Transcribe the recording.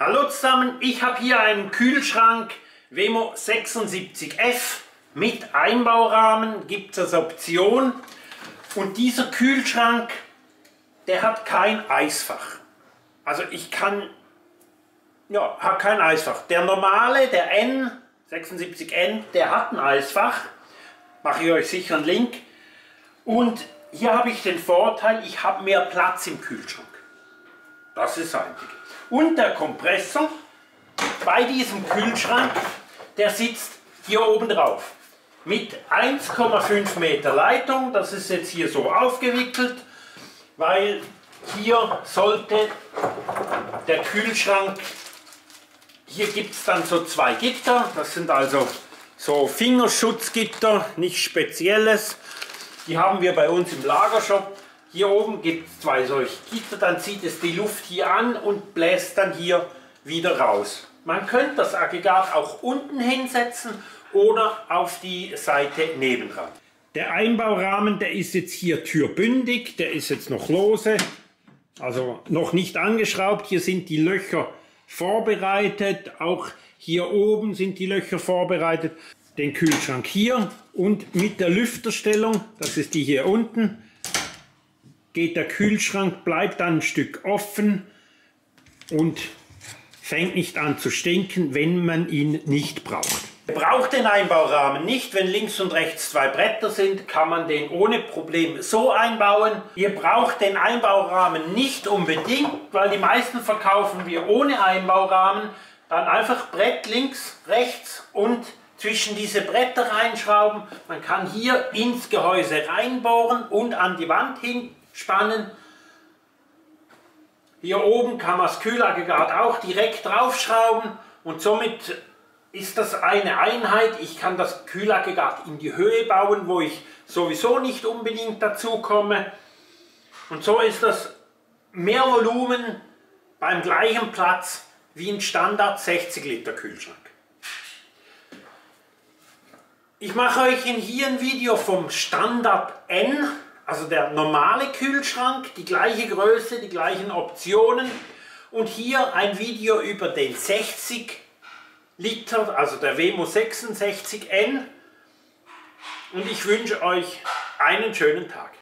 Hallo zusammen, ich habe hier einen Kühlschrank Wemo 76F mit Einbaurahmen, gibt es als Option. Und dieser Kühlschrank, der hat kein Eisfach. Also ich kann, ja, hat kein Eisfach. Der normale, der N76N, der hat ein Eisfach. Mache ich euch sicher einen Link. Und hier habe ich den Vorteil, ich habe mehr Platz im Kühlschrank. Das ist das Einzige. Und der Kompressor bei diesem Kühlschrank, der sitzt hier oben drauf. Mit 1,5 Meter Leitung, das ist jetzt hier so aufgewickelt, weil hier sollte der Kühlschrank, hier gibt es dann so zwei Gitter, das sind also so Fingerschutzgitter, nichts Spezielles. Die haben wir bei uns im Lagershop hier oben gibt es zwei solche Gitter, dann zieht es die Luft hier an und bläst dann hier wieder raus. Man könnte das Aggregat auch unten hinsetzen oder auf die Seite nebendran. Der Einbaurahmen, der ist jetzt hier türbündig, der ist jetzt noch lose, also noch nicht angeschraubt. Hier sind die Löcher vorbereitet, auch hier oben sind die Löcher vorbereitet. Den Kühlschrank hier und mit der Lüfterstellung, das ist die hier unten, geht der Kühlschrank, bleibt dann ein Stück offen und fängt nicht an zu stinken, wenn man ihn nicht braucht. Braucht den Einbaurahmen nicht, wenn links und rechts zwei Bretter sind, kann man den ohne Problem so einbauen. Ihr braucht den Einbaurahmen nicht unbedingt, weil die meisten verkaufen wir ohne Einbaurahmen. Dann einfach Brett links, rechts und zwischen diese Bretter reinschrauben. Man kann hier ins Gehäuse reinbohren und an die Wand hin spannen. Hier oben kann man das Kühlaggregat auch direkt draufschrauben und somit ist das eine Einheit. Ich kann das Kühlaggregat in die Höhe bauen, wo ich sowieso nicht unbedingt dazu komme. Und so ist das mehr Volumen beim gleichen Platz wie ein Standard 60 Liter Kühlschrank. Ich mache euch hier ein Video vom Standard N also der normale Kühlschrank, die gleiche Größe, die gleichen Optionen. Und hier ein Video über den 60 Liter, also der Wemo 66N. Und ich wünsche euch einen schönen Tag.